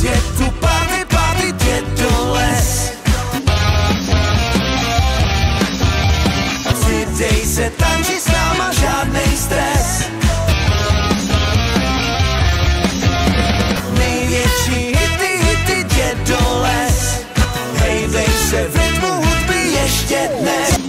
světu party, party, les. Přidej se, tanči s náma, žádnej stres. Největší hity, hity, dědoles Hejvej se v rytmu hudby ještě dnes.